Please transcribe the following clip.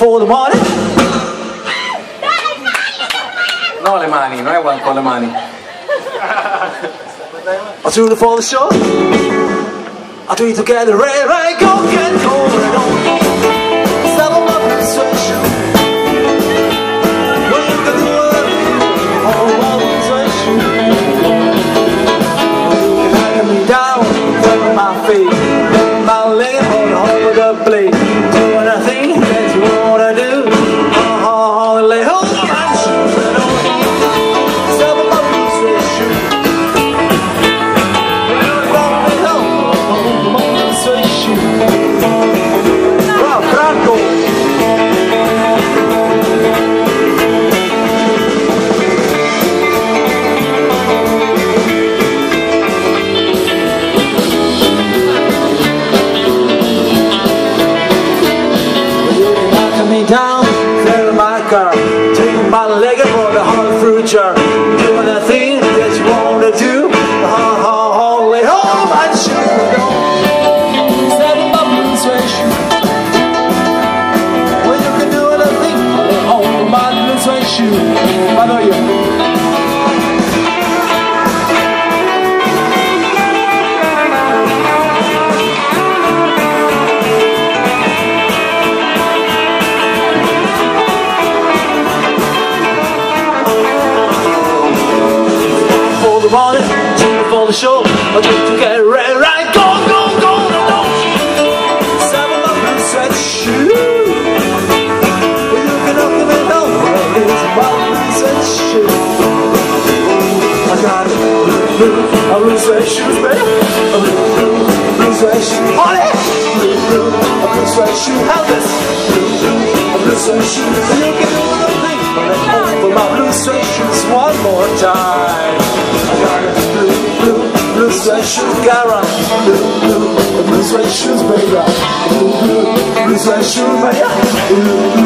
for the money? No le mani, non è one con le mani. I'll do it for the show. I'll do it together, right, right, go, get go, right on. Knocking me down, filling my car, taking my leg for the hard future. doing the thing that you wanna do. Ha ha. Well, you can do anything. Oh, you. I know you. The morning, two for the show. I drink to get ready, right? Go, go, go, no, no. Seven up and sweat shoe. Well, you can up and down, but it's about blue sweat shoe. I got it, blue, a blue sweat shoes, baby. A blue, blue, sweat shoe. On it! Blue, blue, a blue sweat shoe. How this? Blue, blue, a blue sweat shoe. So you can do the thing, but I hope for my blue sweat shoes one more time. Shoes, the blue sweat shoes, baby. Blue sweat shoes, baby.